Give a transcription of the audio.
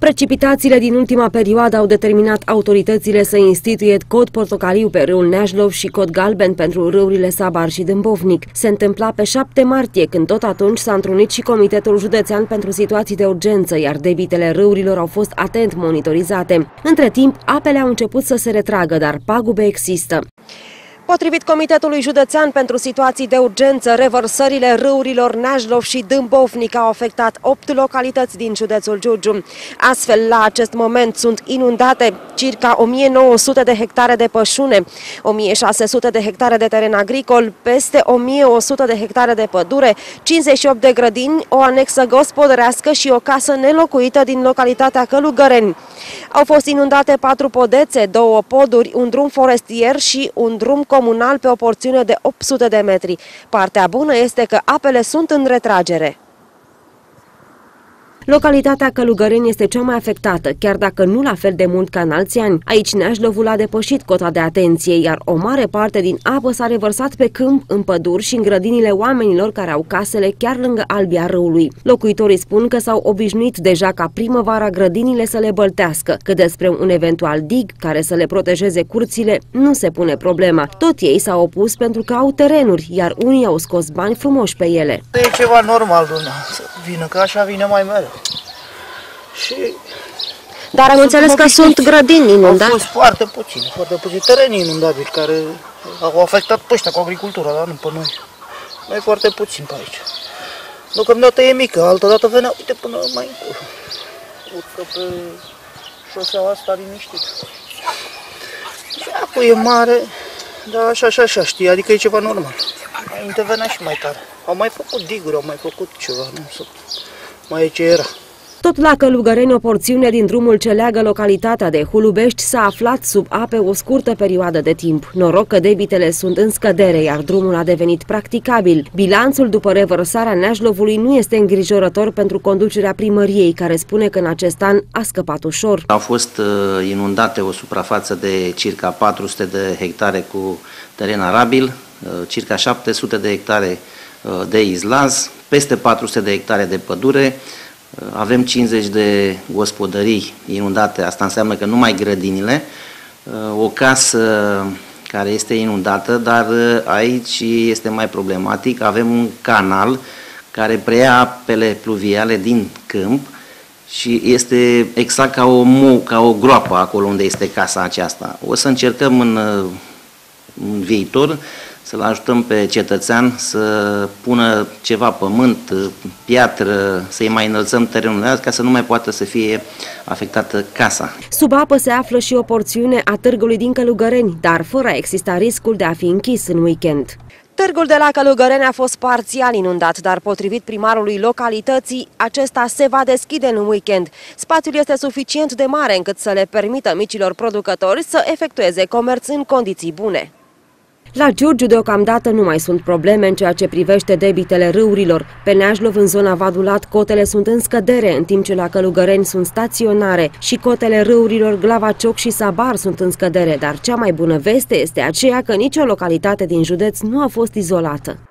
Precipitațiile din ultima perioadă au determinat autoritățile să instituie cod portocaliu pe râul Neajlov și cod galben pentru râurile Sabar și Dâmbovnic. Se întâmpla pe 7 martie, când tot atunci s-a întrunit și Comitetul Județean pentru Situații de Urgență, iar debitele râurilor au fost atent monitorizate. Între timp, apele au început să se retragă, dar pagube există. Potrivit Comitetului Județean pentru Situații de Urgență, revărsările râurilor Neajlov și Dâmbovnic au afectat 8 localități din județul Giurgiu. Astfel, la acest moment sunt inundate circa 1900 de hectare de pășune, 1600 de hectare de teren agricol, peste 1100 de hectare de pădure, 58 de grădini, o anexă gospodărească și o casă nelocuită din localitatea Călugăreni. Au fost inundate patru podețe, două poduri, un drum forestier și un drum comunitar comunal pe o porțiune de 800 de metri. Partea bună este că apele sunt în retragere. Localitatea Călugăreni este cea mai afectată, chiar dacă nu la fel de mult ca în alți ani. Aici Neajlovul a depășit cota de atenție, iar o mare parte din apă s-a revărsat pe câmp, în păduri și în grădinile oamenilor care au casele chiar lângă albia râului. Locuitorii spun că s-au obișnuit deja ca primăvara grădinile să le băltească, că despre un eventual dig care să le protejeze curțile nu se pune problema. Tot ei s-au opus pentru că au terenuri, iar unii au scos bani frumoși pe ele. E ceva normal, doamna, să vină, că așa vine mai mereu. Și dar am înțeles că sunt grădini inundate. Au fost foarte puține, foarte puține tereni inundabili care au afectat pe ăștia cu agricultura, dar nu pe noi. Noi foarte puțin pe aici. Deocamdată e mică, altă dată venea, uite, până mai încolo. Urcă pe șoseaua asta liniștit. Și acum e mare, dar așa, așa, așa, știi, adică e ceva normal. Înainte venea și mai tare. Au mai făcut diguri, au mai făcut ceva, nu? Mai e ce era. Tot la Călugăreni, o porțiune din drumul ce leagă localitatea de Hulubești s-a aflat sub ape o scurtă perioadă de timp. Noroc că debitele sunt în scădere, iar drumul a devenit practicabil. Bilanțul după revărsarea Neajlovului nu este îngrijorător pentru conducerea primăriei, care spune că în acest an a scăpat ușor. Au fost uh, inundate o suprafață de circa 400 de hectare cu teren arabil, uh, circa 700 de hectare uh, de izlaz, peste 400 de hectare de pădure, avem 50 de gospodării inundate, asta înseamnă că numai grădinile, o casă care este inundată, dar aici este mai problematic, avem un canal care preia apele pluviale din câmp și este exact ca o, mu, ca o groapă acolo unde este casa aceasta. O să încercăm în, în viitor să-l ajutăm pe cetățean să pună ceva pământ, piatră, să-i mai înălțăm terenul ca să nu mai poată să fie afectată casa. Sub apă se află și o porțiune a târgului din Călugăreni, dar fără a exista riscul de a fi închis în weekend. Târgul de la Călugăreni a fost parțial inundat, dar potrivit primarului localității, acesta se va deschide în weekend. Spațiul este suficient de mare încât să le permită micilor producători să efectueze comerț în condiții bune. La Giurgiu deocamdată nu mai sunt probleme în ceea ce privește debitele râurilor. Pe Neajlov, în zona Vadulat, cotele sunt în scădere, în timp ce la Călugăreni sunt staționare și cotele râurilor Glavacioc și Sabar sunt în scădere, dar cea mai bună veste este aceea că nicio localitate din județ nu a fost izolată.